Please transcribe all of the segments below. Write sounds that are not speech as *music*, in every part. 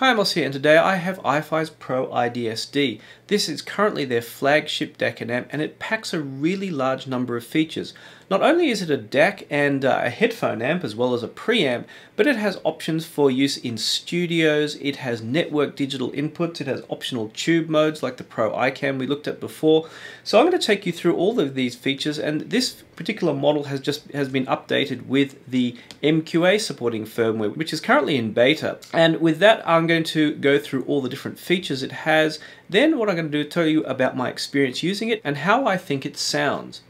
Hi, Amos here, and today I have iFi's Pro iDSD. This is currently their flagship amp, and it packs a really large number of features. Not only is it a DAC and uh, a headphone amp as well as a preamp, but it has options for use in studios, it has network digital inputs, it has optional tube modes like the Pro iCan we looked at before. So I'm going to take you through all of these features, and this particular model has just has been updated with the MQA supporting firmware, which is currently in beta. And with that, I'm going to go through all the different features it has. Then what I'm going to do is tell you about my experience using it and how I think it sounds.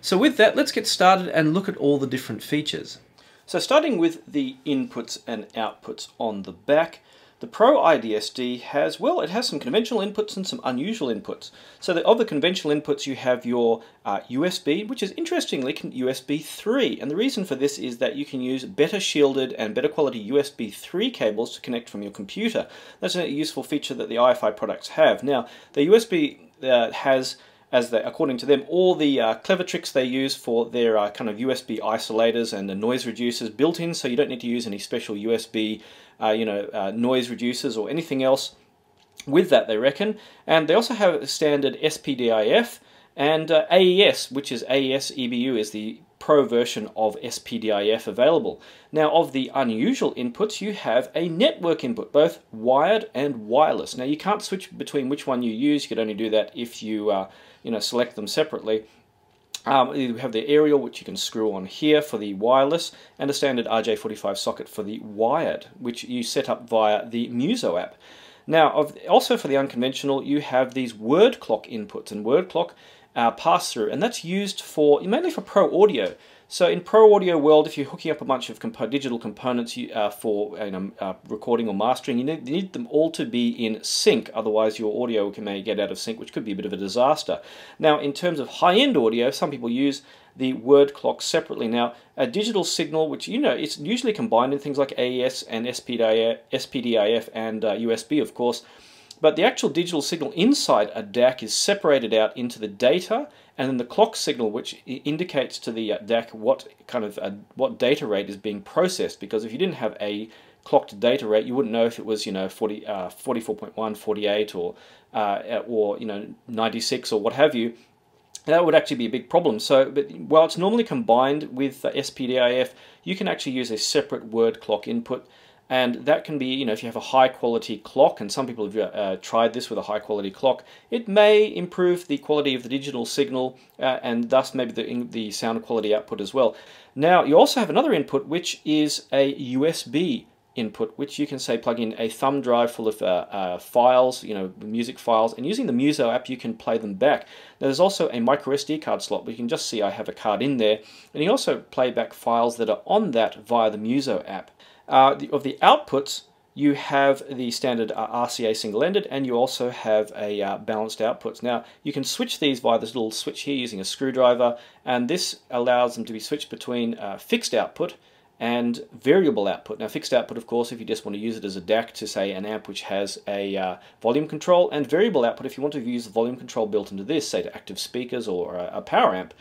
So with that, let's get started and look at all the different features. So starting with the inputs and outputs on the back, the Pro iDSD has, well, it has some conventional inputs and some unusual inputs. So the, of the conventional inputs, you have your uh, USB, which is interestingly USB 3. And the reason for this is that you can use better shielded and better quality USB 3 cables to connect from your computer. That's a useful feature that the iFi products have. Now, the USB uh, has as they, according to them, all the uh, clever tricks they use for their uh, kind of USB isolators and the noise reducers built in, so you don't need to use any special USB uh, you know, uh, noise reducers or anything else with that, they reckon. And they also have a standard SPDIF and uh, AES, which is AES EBU, is the pro version of SPDIF available. Now, of the unusual inputs, you have a network input, both wired and wireless. Now, you can't switch between which one you use. You could only do that if you, uh, you know, select them separately. Um, you have the aerial, which you can screw on here for the wireless, and a standard RJ45 socket for the wired, which you set up via the Muso app. Now, also for the unconventional, you have these word clock inputs, and word clock uh, pass through, and that's used for mainly for pro audio. So in Pro Audio world, if you're hooking up a bunch of digital components uh, for you know, uh, recording or mastering, you need, you need, them all to be in sync, otherwise your audio can may get out of sync, which could be a bit of a disaster. Now, in terms of high-end audio, some people use the word clock separately. Now, a digital signal, which you know, it's usually combined in things like AES and SPDIF, SPDIF and uh, USB, of course, but the actual digital signal inside a DAC is separated out into the data and then the clock signal which indicates to the uh, DAC what kind of uh, what data rate is being processed because if you didn't have a clocked data rate you wouldn't know if it was you know 40 uh, 44.1 48 or uh, or you know 96 or what have you that would actually be a big problem. So, but while it's normally combined with the SPDIF, you can actually use a separate word clock input and that can be, you know, if you have a high quality clock, and some people have uh, tried this with a high quality clock, it may improve the quality of the digital signal uh, and thus maybe the, the sound quality output as well. Now, you also have another input which is a USB input, which you can say plug in a thumb drive full of uh, uh, files, you know, music files, and using the Muso app you can play them back. Now, there's also a micro SD card slot, but you can just see I have a card in there, and you also play back files that are on that via the Muso app. Uh, the, of the outputs, you have the standard uh, RCA single-ended and you also have a uh, balanced outputs. Now you can switch these via this little switch here using a screwdriver and this allows them to be switched between uh, fixed output and variable output. Now fixed output of course if you just want to use it as a DAC to say an amp which has a uh, volume control and variable output if you want to use the volume control built into this say to active speakers or a, a power amp.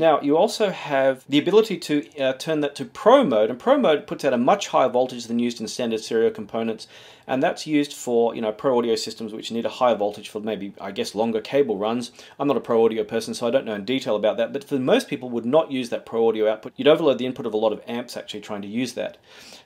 Now, you also have the ability to uh, turn that to Pro mode, and Pro mode puts out a much higher voltage than used in standard stereo components, and that's used for, you know, Pro Audio systems which need a higher voltage for maybe, I guess, longer cable runs. I'm not a Pro Audio person, so I don't know in detail about that, but for most people would not use that Pro Audio output. You'd overload the input of a lot of amps actually trying to use that.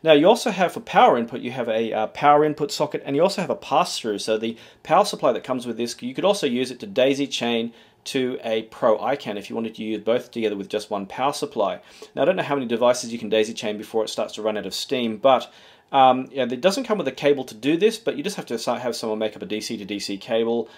Now, you also have for power input, you have a uh, power input socket, and you also have a pass-through, so the power supply that comes with this, you could also use it to daisy chain to a Pro iCan if you wanted to use both together with just one power supply. Now I don't know how many devices you can daisy chain before it starts to run out of steam, but um, yeah, it doesn't come with a cable to do this, but you just have to have someone make up a DC to DC cable.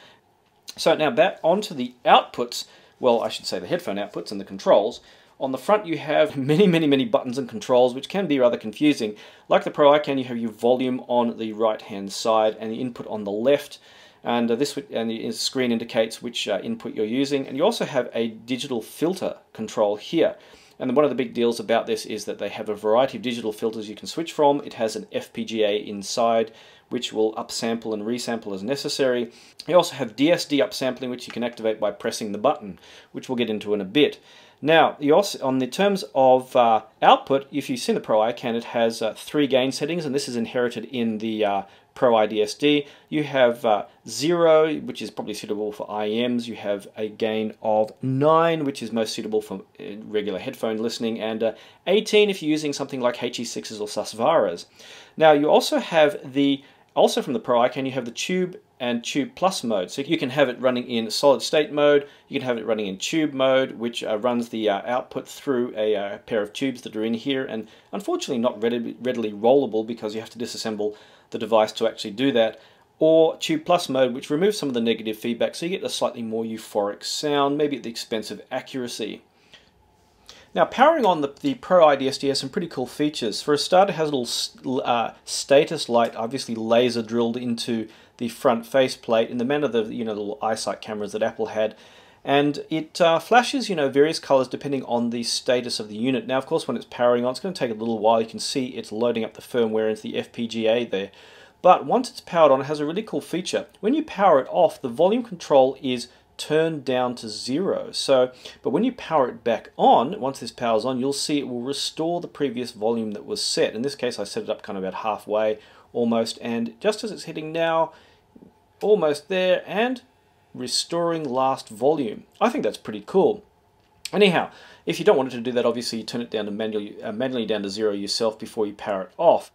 So now back onto the outputs, well I should say the headphone outputs and the controls. On the front you have *laughs* many, many, many buttons and controls which can be rather confusing. Like the Pro iCam you have your volume on the right hand side and the input on the left and uh, this and the screen indicates which uh, input you're using. And you also have a digital filter control here. And one of the big deals about this is that they have a variety of digital filters you can switch from. It has an FPGA inside which will upsample and resample as necessary. You also have DSD upsampling which you can activate by pressing the button which we'll get into in a bit. Now, you also on the terms of uh, output, if you've seen the Pro iCan, it has uh, three gain settings, and this is inherited in the uh, Pro iDSD. You have uh, zero, which is probably suitable for IEMs. You have a gain of nine, which is most suitable for uh, regular headphone listening, and uh, 18 if you're using something like HE6s or Susvaras. Now, you also have the also from the Pro iCan, you have the Tube and Tube Plus mode. So you can have it running in solid state mode, you can have it running in tube mode, which uh, runs the uh, output through a uh, pair of tubes that are in here, and unfortunately not readily rollable because you have to disassemble the device to actually do that. Or Tube Plus mode, which removes some of the negative feedback, so you get a slightly more euphoric sound, maybe at the expense of accuracy. Now, powering on the, the Pro iDSD has some pretty cool features. For a start, it has a little uh, status light, obviously laser drilled into the front faceplate in the manner of the you know the little iSight cameras that Apple had, and it uh, flashes you know various colors depending on the status of the unit. Now, of course, when it's powering on, it's going to take a little while. You can see it's loading up the firmware into the FPGA there. But once it's powered on, it has a really cool feature. When you power it off, the volume control is turned down to zero. So, but when you power it back on, once this powers on, you'll see it will restore the previous volume that was set. In this case, I set it up kind of about halfway almost, and just as it's hitting now, almost there, and restoring last volume. I think that's pretty cool. Anyhow, if you don't want it to do that, obviously you turn it down to manually, uh, manually down to zero yourself before you power it off.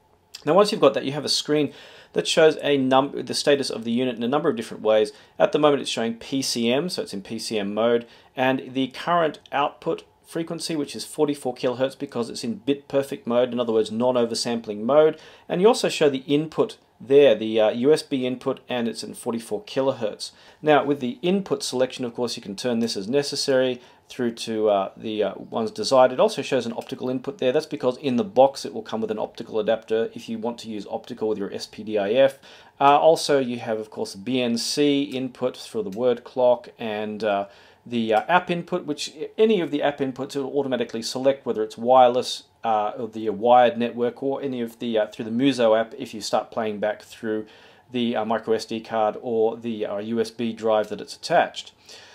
Now once you've got that, you have a screen that shows a number, the status of the unit in a number of different ways. At the moment, it's showing PCM, so it's in PCM mode, and the current output frequency, which is 44 kilohertz because it's in bit perfect mode, in other words, non-oversampling mode. And you also show the input there, the uh, USB input, and it's in 44 kilohertz. Now, with the input selection, of course, you can turn this as necessary through to uh, the uh, ones desired. It also shows an optical input there. That's because in the box it will come with an optical adapter if you want to use optical with your SPDIF. Uh, also, you have, of course, BNC input for the word clock and uh, the uh, app input, which any of the app inputs will automatically select whether it's wireless uh, or the wired network or any of the through the Muso app if you start playing back through the micro SD card or the USB drive that it's attached.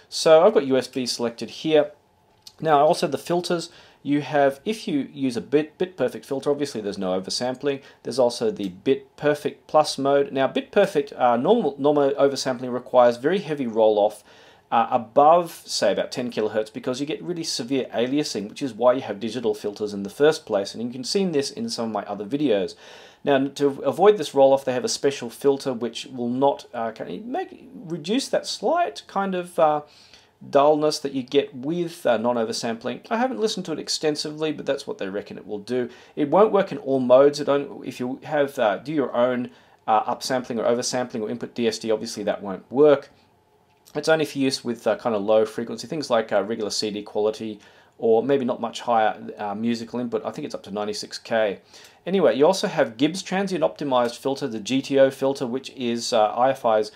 So I've got USB selected here. Now also the filters, you have, if you use a bit, bit perfect filter, obviously there's no oversampling. There's also the bit perfect plus mode. Now bit perfect, uh, normal, normal oversampling requires very heavy roll off uh, above, say, about 10 kilohertz because you get really severe aliasing, which is why you have digital filters in the first place. And you can see this in some of my other videos. Now, to avoid this roll-off, they have a special filter which will not uh, make reduce that slight kind of uh, dullness that you get with uh, non-oversampling. I haven't listened to it extensively, but that's what they reckon it will do. It won't work in all modes. It only, if you have uh, do your own uh, upsampling or oversampling or input DSD, obviously that won't work. It's only for use with uh, kind of low frequency, things like uh, regular CD quality or maybe not much higher uh, musical input. I think it's up to 96K. Anyway, you also have Gibbs Transient Optimized Filter, the GTO filter, which is uh, iFi's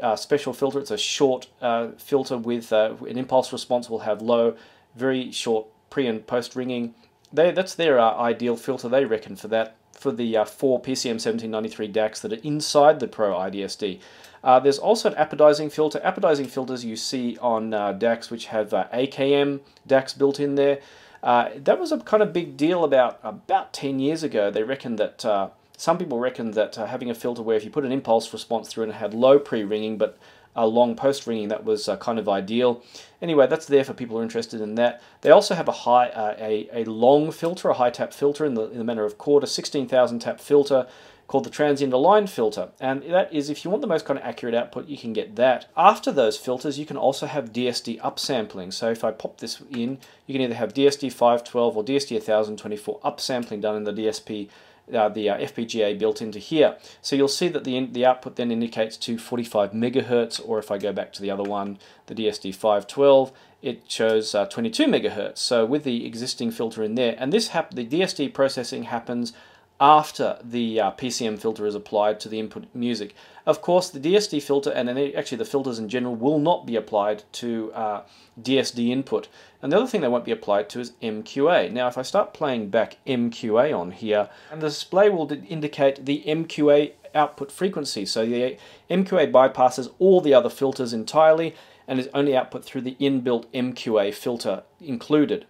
uh, special filter. It's a short uh, filter with an impulse response will have low, very short pre and post ringing. They, that's their ideal filter, they reckon, for that, for the four PCM1793 DACs that are inside the Pro iDSD. Uh, there's also an apodizing filter. Apodizing filters you see on uh, which have uh, AKM DACs built in there. Uh, that was a kind of big deal about about 10 years ago. They reckon that uh, some people reckon that having a filter where if you put an impulse response through and it had low pre-ringing but a long post ringing that was uh, kind of ideal. Anyway, that's there for people who are interested in that. They also have a high uh, a, a long filter, a high tap filter in the in the manner of Chord, 16,000 tap filter called the transient aligned filter. And that is, if you want the most kind of accurate output, you can get that. After those filters, you can also have DSD upsampling. So if I pop this in, you can either have DSD 512 or DSD 1024 upsampling done in the DSP uh, the uh, FPGA built into here. So you'll see that the, the output then indicates to 45 megahertz, or if I go back to the other one, the DSD 512, it shows uh, 22 megahertz. So with the existing filter in there, and this hap the DSD processing happens after the uh, PCM filter is applied to the input music. Of course, the DSD filter, and actually the filters in general, will not be applied to uh, DSD input. And the other thing they won't be applied to is MQA. Now, if I start playing back MQA on here, and the display will indicate the MQA output frequency. So the MQA bypasses all the other filters entirely, and is only output through the inbuilt MQA filter included.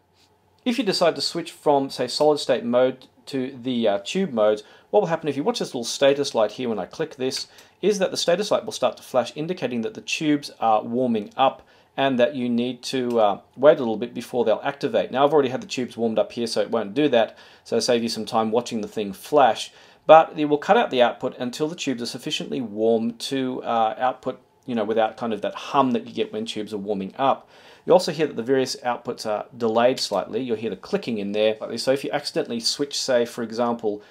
If you decide to switch from, say, solid state mode to the uh, tube modes, what will happen if you watch this little status light here when I click this, is that the status light will start to flash indicating that the tubes are warming up and that you need to uh, wait a little bit before they'll activate. Now I've already had the tubes warmed up here so it won't do that, so save you some time watching the thing flash, but it will cut out the output until the tubes are sufficiently warm to uh, output you know, without kind of that hum that you get when tubes are warming up. You also hear that the various outputs are delayed slightly. You'll hear the clicking in there. So if you accidentally switch, say, for example,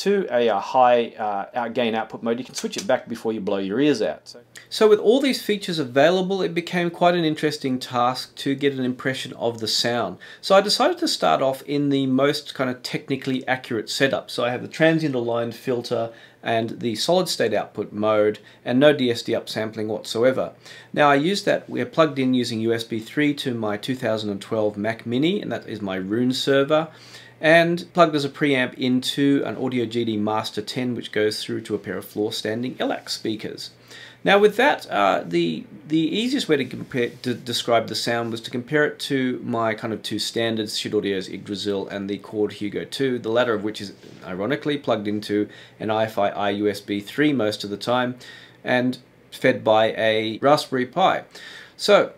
to a, a high uh, gain output mode, you can switch it back before you blow your ears out. So. so with all these features available, it became quite an interesting task to get an impression of the sound. So I decided to start off in the most kind of technically accurate setup. So I have the transient aligned filter and the solid state output mode and no DSD upsampling whatsoever. Now I use that, we're plugged in using USB 3 to my 2012 Mac Mini and that is my Roon server and plugged as a preamp into an Audio-gd Master 10 which goes through to a pair of floor standing ELAC speakers. Now with that, uh, the the easiest way to compare to describe the sound was to compare it to my kind of two standards, Schiit Audio's Yggdrasil and the Chord Hugo 2, the latter of which is ironically plugged into an iFi iUSB 3 most of the time and fed by a Raspberry Pi. So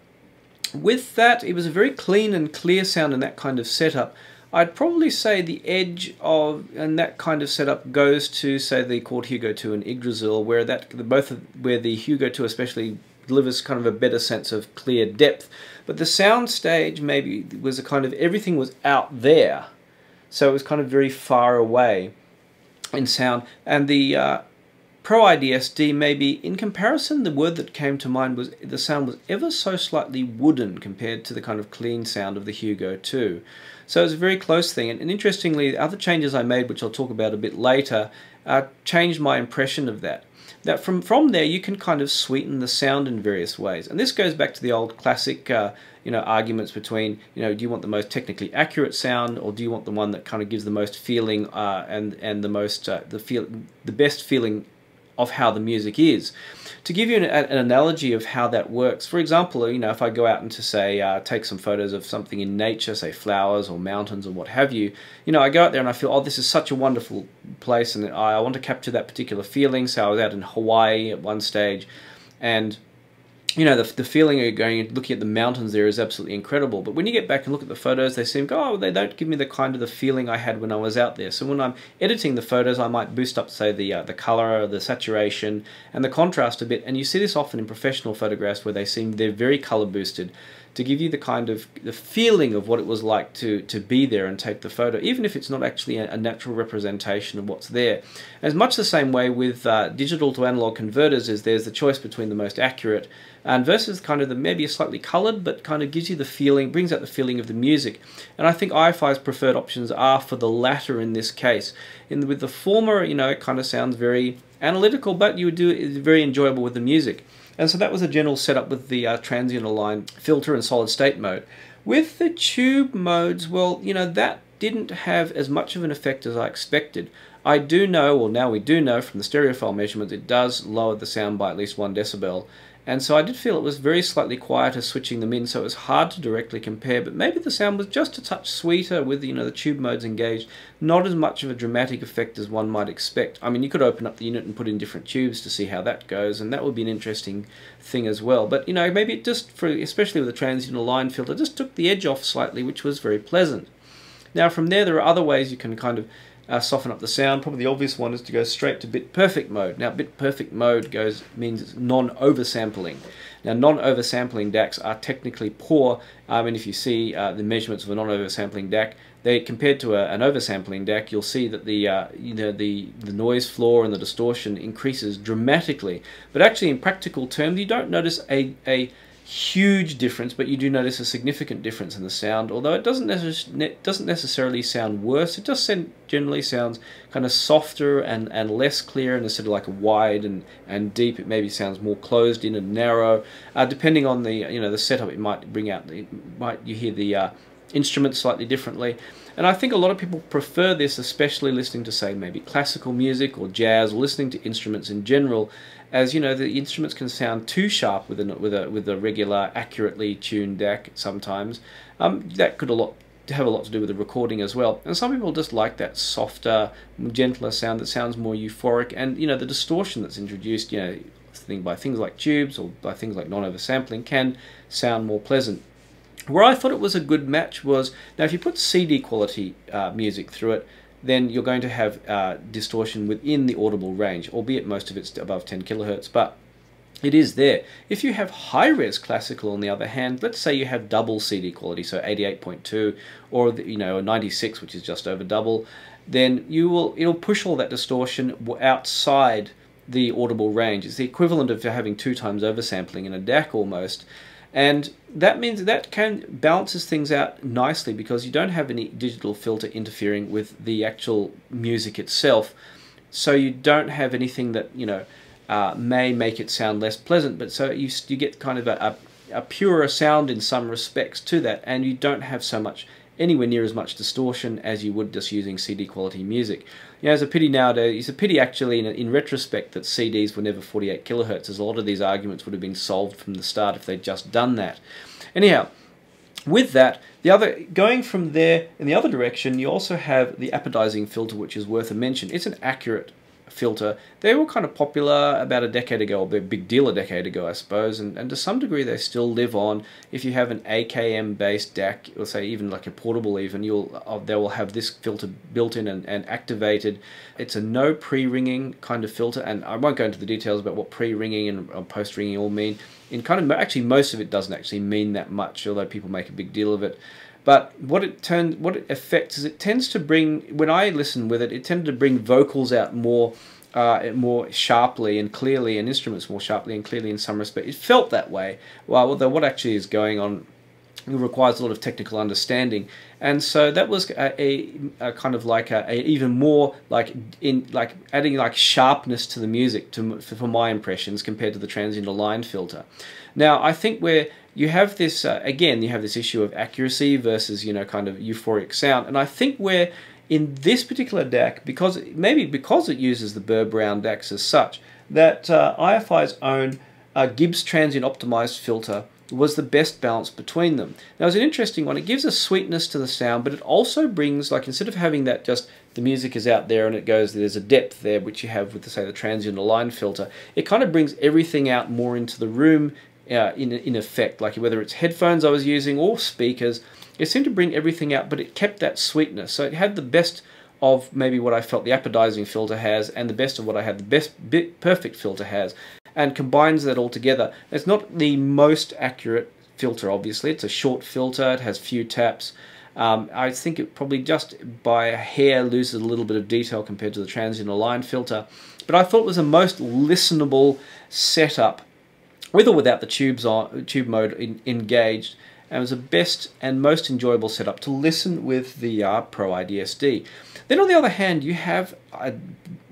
with that, it was a very clean and clear sound in that kind of setup, I'd probably say the edge of and that kind of setup goes to say the Chord Hugo 2 and Yggdrasil, where that both of, where the Hugo 2 especially delivers kind of a better sense of clear depth. But the sound stage maybe was a kind of everything was out there, so it was kind of very far away in sound, and the uh, Pro iDSD maybe in comparison the word that came to mind was the sound was ever so slightly wooden compared to the kind of clean sound of the Hugo 2. So it was a very close thing. And, and interestingly, other changes I made, which I'll talk about a bit later, uh, changed my impression of that. That from, from there, you can kind of sweeten the sound in various ways. And this goes back to the old classic uh, you know, arguments between, you know, do you want the most technically accurate sound or do you want the one that kind of gives the most feeling uh, and, and the most, uh, the, feel, the best feeling of how the music is. To give you an, an, analogy of how that works, for example, you know, if I go out and to say uh, take some photos of something in nature, say flowers or mountains or what have you, you know, I go out there and I feel, oh, this is such a wonderful place, and I, I want to capture that particular feeling. So I was out in Hawaii at one stage, and you know, the, the feeling of going and looking at the mountains there is absolutely incredible. But when you get back and look at the photos, they seem, oh, they don't give me the kind of the feeling I had when I was out there. So when I'm editing the photos, I might boost up, say, the uh, the color, the saturation, and the contrast a bit. And you see this often in professional photographs where they seem they're very color boosted to give you the kind of the feeling of what it was like to to be there and take the photo, even if it's not actually a, a natural representation of what's there. As much the same way with uh, digital to analog converters is there's the choice between the most accurate and versus kind of the maybe a slightly colored but kind of gives you the feeling brings out the feeling of the music. And I think iFi's preferred options are for the latter in this case. In with the former you know it kind of sounds very analytical but you would do it very enjoyable with the music and so that was a general setup with the uh, transient aligned filter and solid state mode. With the tube modes, well, you know, that didn't have as much of an effect as I expected. I do know, or now we do know from the Stereophile measurements, it does lower the sound by at least one decibel. And so I did feel it was very slightly quieter switching them in, so it was hard to directly compare, but maybe the sound was just a touch sweeter with you know the tube modes engaged, not as much of a dramatic effect as one might expect. I mean, you could open up the unit and put in different tubes to see how that goes, and that would be an interesting thing as well. But you know, maybe it just, for especially with the transient line filter, just took the edge off slightly, which was very pleasant. Now from there, there are other ways you can kind of uh, soften up the sound. Probably the obvious one is to go straight to bit perfect mode. Now bit perfect mode goes means non-oversampling. Now non-oversampling DACs are technically poor. I mean if you see uh, the measurements of a non-oversampling DAC, they compared to a, an oversampling DAC, you'll see that the uh, you know the the noise floor and the distortion increases dramatically. But actually in practical terms, you don't notice a a huge difference, but you do notice a significant difference in the sound. Although it doesn't, necess doesn't necessarily sound worse, it just generally sounds kind of softer and, and less clear, and instead of like wide and, and deep, it maybe sounds more closed in and narrow. Uh, depending on the you know the setup, it might bring out the might you hear the uh, instruments slightly differently. And I think a lot of people prefer this, especially listening to, say, maybe classical music or jazz, or listening to instruments in general, as you know, the instruments can sound too sharp with a with a with a regular, accurately tuned DAC sometimes. Um, that could a lot have a lot to do with the recording as well. And some people just like that softer, gentler sound that sounds more euphoric, and you know the distortion that's introduced, you know, thing by things like tubes or by things like non-oversampling can sound more pleasant. Where I thought it was a good match was now if you put CD quality uh, music through it, then you're going to have uh, distortion within the audible range, albeit most of it's above 10 kilohertz, but it is there. If you have high-res classical, on the other hand, let's say you have double CD quality, so 88.2 or you know 96, which is just over double, then you will it'll push all that distortion outside the audible range. It's the equivalent of having two times oversampling in a DAC almost. And that means that can balances things out nicely because you don't have any digital filter interfering with the actual music itself. So you don't have anything that, you know, uh, may make it sound less pleasant, but so you, you get kind of a, a, a purer sound in some respects to that, and you don't have so much anywhere near as much distortion as you would just using CD quality music. You know, it's a pity nowadays, it's a pity actually in, in retrospect that CDs were never 48 kilohertz, as a lot of these arguments would have been solved from the start if they'd just done that. Anyhow, with that, the other going from there in the other direction, you also have the apodizing filter, which is worth a mention. It's an accurate filter, they were kind of popular about a decade ago, or a big deal a decade ago, I suppose, and, and to some degree they still live on. If you have an AKM based DAC, or say even like a portable even, you'll uh, they will have this filter built in and, and activated. It's a no pre-ringing kind of filter, and I won't go into the details about what pre-ringing and post-ringing all mean. In kind of actually most of it doesn't actually mean that much, although people make a big deal of it. But what it turns, what it affects is it tends to bring. When I listen with it, it tended to bring vocals out more, uh, more sharply and clearly, and instruments more sharply and clearly in some respect. It felt that way. Well, although what actually is going on requires a lot of technical understanding and so that was a, a, a kind of like a, a, even more like in like adding like sharpness to the music to for my impressions compared to the transient aligned filter now i think where you have this uh, again you have this issue of accuracy versus you know kind of euphoric sound and i think where in this particular DAC because maybe because it uses the Burr-Brown DACs as such that uh, iFi's own uh, gibbs transient optimized filter was the best balance between them. Now it's an interesting one. It gives a sweetness to the sound, but it also brings, like instead of having that just the music is out there and it goes, there's a depth there, which you have with, the, say, the transient aligned filter, it kind of brings everything out more into the room uh, in, in effect, like whether it's headphones I was using or speakers, it seemed to bring everything out, but it kept that sweetness. So it had the best of maybe what I felt the apodizing filter has and the best of what I had the best bit perfect filter has and combines that all together. It's not the most accurate filter, obviously. It's a short filter, it has few taps. Um, I think it probably just by a hair loses a little bit of detail compared to the transient aligned filter. But I thought it was the most listenable setup with or without the tubes on, tube mode in, engaged. And it was the best and most enjoyable setup to listen with the uh, Pro iDSD. Then on the other hand, you have a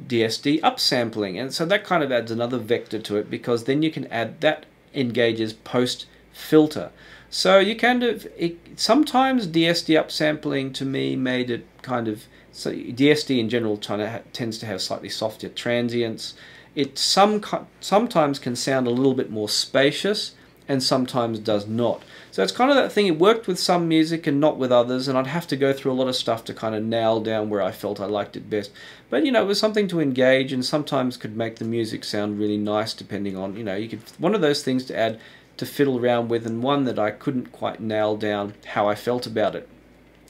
DSD upsampling, and so that kind of adds another vector to it because then you can add that engages post filter. So you kind of it, sometimes DSD upsampling to me made it kind of so DSD in general tends to have slightly softer transients. It some sometimes can sound a little bit more spacious and sometimes does not. So it's kind of that thing, it worked with some music and not with others, and I'd have to go through a lot of stuff to kind of nail down where I felt I liked it best. But, you know, it was something to engage and sometimes could make the music sound really nice depending on, you know, you could, one of those things to add to fiddle around with and one that I couldn't quite nail down how I felt about it.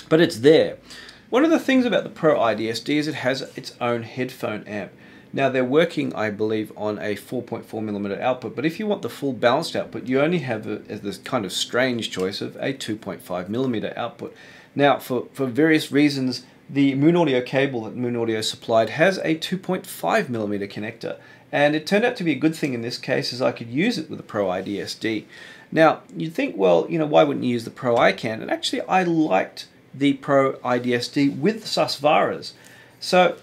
But it's there. One of the things about the Pro iDSD is it has its own headphone amp. Now they're working, I believe, on a 4.4 millimeter output, but if you want the full balanced output, you only have a, this kind of strange choice of a 2.5 millimeter output. Now, for, for various reasons, the Moon Audio cable that Moon Audio supplied has a 2.5 millimeter connector, and it turned out to be a good thing in this case as I could use it with the Pro iDSD. Now, you'd think, well, you know, why wouldn't you use the Pro iCan? And actually, I liked the Pro iDSD with Susvaras. So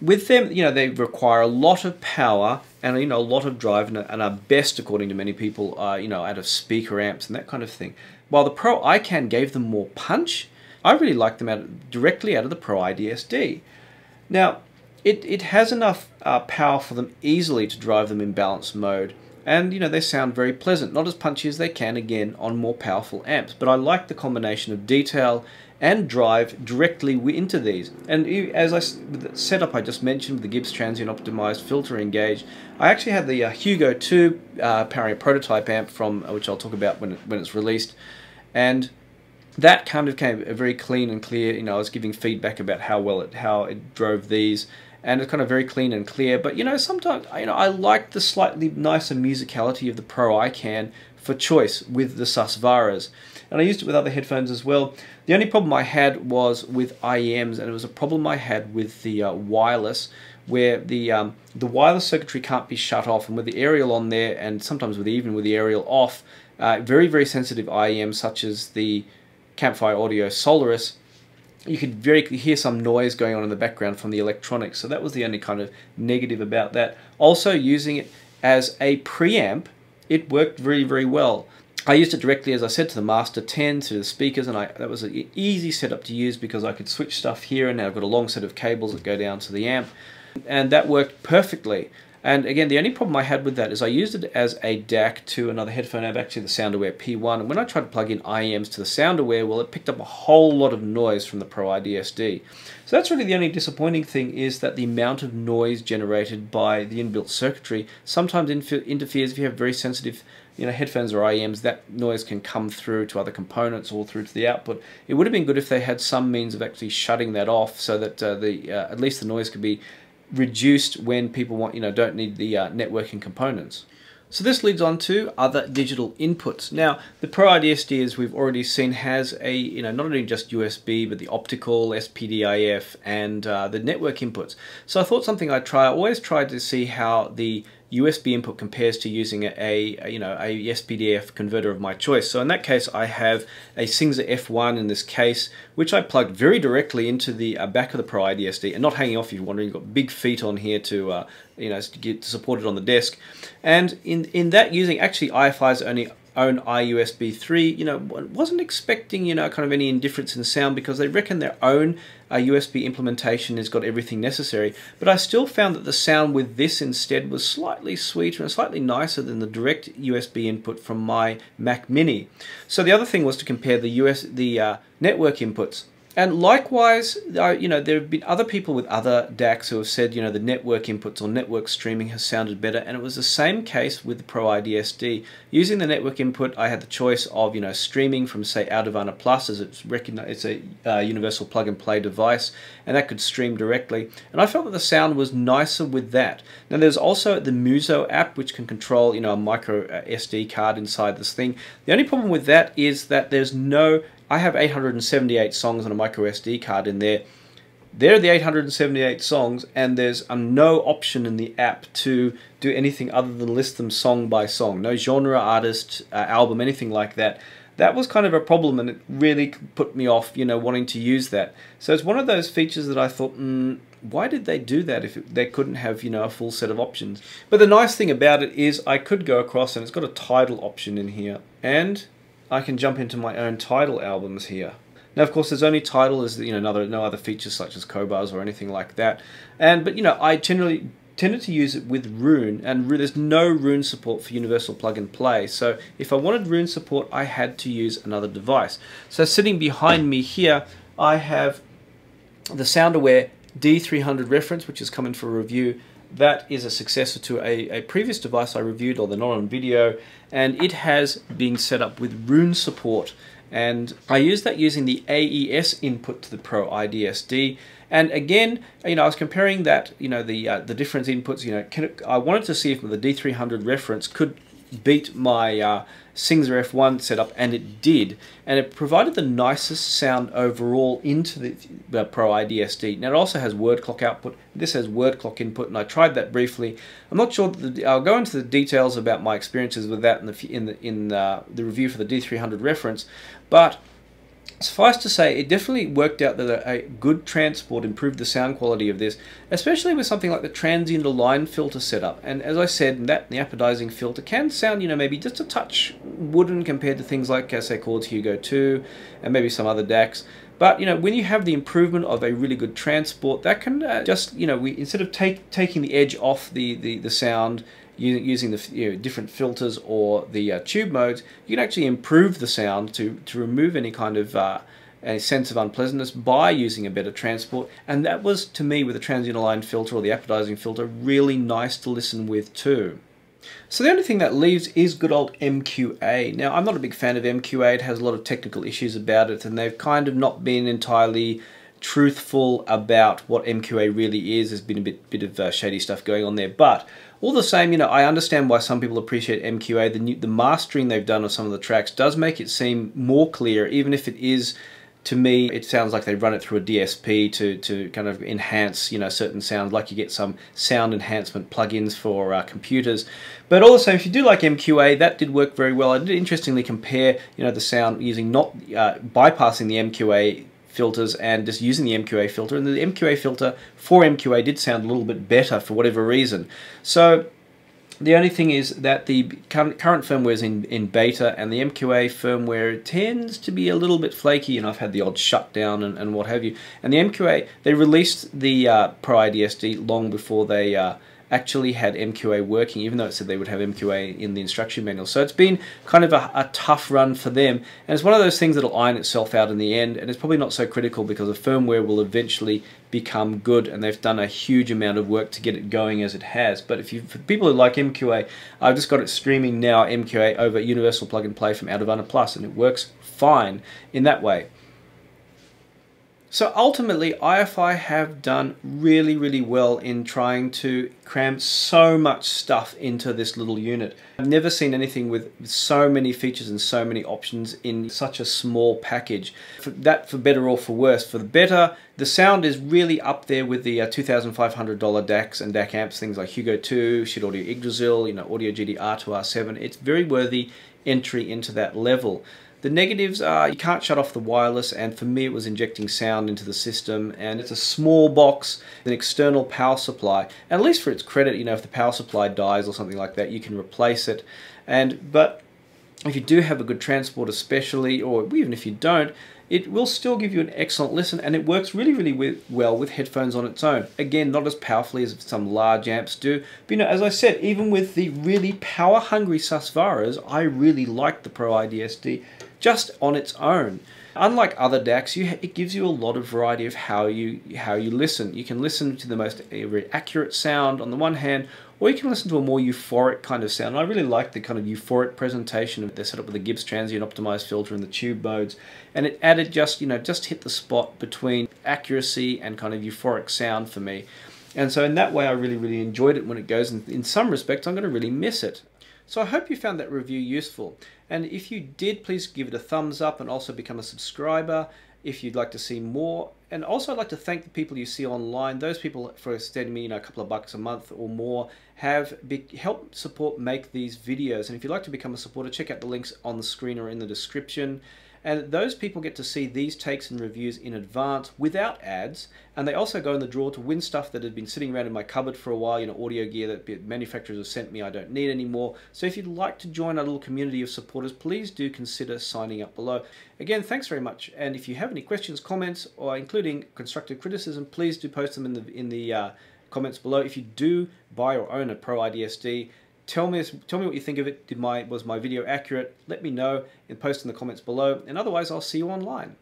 with them, you know, they require a lot of power and you know a lot of drive and, are best, according to many people, uh, you know, out of speaker amps and that kind of thing. While the Pro iCan gave them more punch, I really like them out, directly out of the Pro iDSD. Now, it, it has enough uh, power for them easily to drive them in balanced mode. And, you know, they sound very pleasant. Not as punchy as they can, again, on more powerful amps. But I like the combination of detail and drive directly into these. And as I, setup I just mentioned the Gibbs Transient Optimized filter engaged, I actually had the uh, Hugo 2 uh, a prototype amp from, uh, which I'll talk about when, it, when it's released. And that kind of came very clean and clear. You know, I was giving feedback about how well it, how it drove these and it's kind of very clean and clear. But you know, sometimes you know I like the slightly nicer musicality of the Pro iCan for choice with the Susvaras, and I used it with other headphones as well. The only problem I had was with IEMs, and it was a problem I had with the uh, wireless, where the um, the wireless circuitry can't be shut off, and with the aerial on there, and sometimes with even with the aerial off, uh, very very sensitive IEMs such as the Campfire Audio Solaris you could very hear some noise going on in the background from the electronics. So that was the only kind of negative about that. Also, using it as a preamp, it worked very, very well. I used it directly, as I said, to the Master 10, to the speakers, and I, that was an easy setup to use because I could switch stuff here, and now I've got a long set of cables that go down to the amp, and that worked perfectly. And again, the only problem I had with that is I used it as a DAC to another headphone amp, actually the SoundAware P1. And when I tried to plug in IEMs to the SoundAware, well, it picked up a whole lot of noise from the Pro iDSD. So that's really the only disappointing thing is that the amount of noise generated by the inbuilt circuitry sometimes interferes if you have very sensitive you know, headphones or IEMs, that noise can come through to other components or through to the output. It would have been good if they had some means of actually shutting that off so that uh, the uh, at least the noise could be reduced when people want, you know, don't need the uh, networking components. So this leads on to other digital inputs. Now, the Pro iDSD, as we've already seen, has a, you know, not only just USB, but the optical, SPDIF, and uh, the network inputs. So I thought something I'd try. I always tried to see how the USB input compares to using a, a, you know a SPDIF converter of my choice. So in that case, I have a Singxer F1 in this case, which I plugged very directly into the uh, back of the Pro iDSD, and not hanging off. If you're wondering, you've got big feet on here to uh, you know to get supported on the desk, and in in that using actually iFi's only own iUSB 3, you know, wasn't expecting, you know, kind of any indifference in sound because they reckon their own uh, USB implementation has got everything necessary. But I still found that the sound with this instead was slightly sweeter and slightly nicer than the direct USB input from my Mac Mini. So the other thing was to compare the US, the uh, network inputs. And likewise, you know, there have been other people with other DACs who have said, you know, the network inputs or network streaming has sounded better, and it was the same case with the Pro iDSD. Using the network input, I had the choice of, you know, streaming from, say, Audirvana Plus, as it's it's a uh, universal plug-and-play device, and that could stream directly. And I felt that the sound was nicer with that. Now, there's also the Muso app, which can control, you know, a micro uh, SD card inside this thing. The only problem with that is that there's no I have 878 songs on a micro SD card in there. There are the 878 songs, and there's no option in the app to do anything other than list them song by song. No genre, artist, uh, album, anything like that. That was kind of a problem, and it really put me off, you know, wanting to use that. So it's one of those features that I thought, mm, why did they do that if it, they couldn't have, you know, a full set of options? But the nice thing about it is I could go across, and it's got a Tidal option in here, and I can jump into my own Tidal albums here. Now, of course, there's only Tidal. There's you know another no other features such as Qobuz or anything like that. And but you know I generally tended to use it with Roon, and there's no Roon support for Universal Plug and Play. So if I wanted Roon support, I had to use another device. So sitting behind me here, I have the SoundAware D300 reference, which is coming for review that is a successor to a, a previous device I reviewed, or the not on video, and it has been set up with Roon support. And I used that using the AES input to the Pro iDSD. And again, you know, I was comparing that, you know, the uh, the different inputs. You know, it, I wanted to see if the D300 reference could beat my uh, Singxer F1 setup, and it did. And it provided the nicest sound overall into the, the Pro iDSD. Now it also has word clock output. This has word clock input, and I tried that briefly. I'm not sure. The, I'll go into the details about my experiences with that in the in the in uh, the review for the D300 reference, but Suffice to say, it definitely worked out that a good transport improved the sound quality of this, especially with something like the transient align filter setup. And as I said, that the apodizing filter can sound, you know, maybe just a touch wooden compared to things like, say, Chords Hugo 2 and maybe some other DACs. But you know, when you have the improvement of a really good transport, that can uh, just you know, we instead of take taking the edge off the the, the sound using the you know, different filters or the uh, tube modes, you can actually improve the sound to to remove any kind of uh, a sense of unpleasantness by using a better transport. And that was, to me, with the transient aligned filter or the apodizing filter, really nice to listen with too. So the only thing that leaves is good old MQA. Now, I'm not a big fan of MQA. It has a lot of technical issues about it, and they've kind of not been entirely truthful about what MQA really is. There's been a bit, bit of uh, shady stuff going on there. But all the same, you know, I understand why some people appreciate MQA. The, new, the mastering they've done of some of the tracks does make it seem more clear, even if it is to me, it sounds like they run it through a DSP to, to kind of enhance, you know, certain sounds, like you get some sound enhancement plugins for uh, computers. But all the same, if you do like MQA, that did work very well. I did interestingly compare, you know, the sound using not uh, bypassing the MQA filters and just using the MQA filter, and the MQA filter for MQA did sound a little bit better for whatever reason. So the only thing is that the current firmware is in, in beta and the MQA firmware tends to be a little bit flaky and I've had the odd shutdown and, and what have you. And the MQA, they released the uh, Pro iDSD long before they uh, actually had MQA working, even though it said they would have MQA in the instruction manual. So it's been kind of a, a, tough run for them. And it's one of those things that'll iron itself out in the end, and it's probably not so critical because the firmware will eventually become good, and they've done a huge amount of work to get it going as it has. But if you, for people who like MQA, I've just got it streaming now, MQA, over Universal Plug and Play from Out Audirvana Plus, and it works fine in that way. So ultimately, iFi have done really, really well in trying to cram so much stuff into this little unit. I've never seen anything with so many features and so many options in such a small package. For that for better or for worse. For the better, the sound is really up there with the uh, $2,500 DACs and DAC amps, things like Hugo 2, Schiit Audio Yggdrasil, you know, Audio-gd R2R7. It's very worthy entry into that level. The negatives are you can't shut off the wireless and for me it was injecting sound into the system and it's a small box, an external power supply. And at least for its credit, you know, if the power supply dies or something like that, you can replace it. And But if you do have a good transport especially, or even if you don't, it will still give you an excellent listen and it works really, really with, well with headphones on its own. Again, not as powerfully as some large amps do, but you know, as I said, even with the really power-hungry Susvaras, I really like the Pro iDSD just on its own. Unlike other DACs, you, it gives you a lot of variety of how you how you listen. You can listen to the most eh, accurate sound on the one hand, or you can listen to a more euphoric kind of sound. And I really like the kind of euphoric presentation. They're set up with the Gibbs transient optimized filter and the tube modes, and it added just you know just hit the spot between accuracy and kind of euphoric sound for me. And so in that way, I really really enjoyed it when it goes. And in some respects, I'm going to really miss it. So I hope you found that review useful. And if you did, please give it a thumbs up and also become a subscriber if you'd like to see more. And also I'd like to thank the people you see online. Those people for sending me you know, a couple of bucks a month or more have helped support make these videos. And if you'd like to become a supporter, check out the links on the screen or in the description. And those people get to see these takes and reviews in advance without ads. And they also go in the draw to win stuff that had been sitting around in my cupboard for a while, you know, audio gear that manufacturers have sent me I don't need anymore. So if you'd like to join our little community of supporters, please do consider signing up below. Again, thanks very much. And if you have any questions, comments, or including constructive criticism, please do post them in the, in the uh, comments below. If you do buy or own a Pro iDSD, Tell me, tell me what you think of it. Did my was my video accurate? Let me know and post in the comments below. And otherwise, I'll see you online.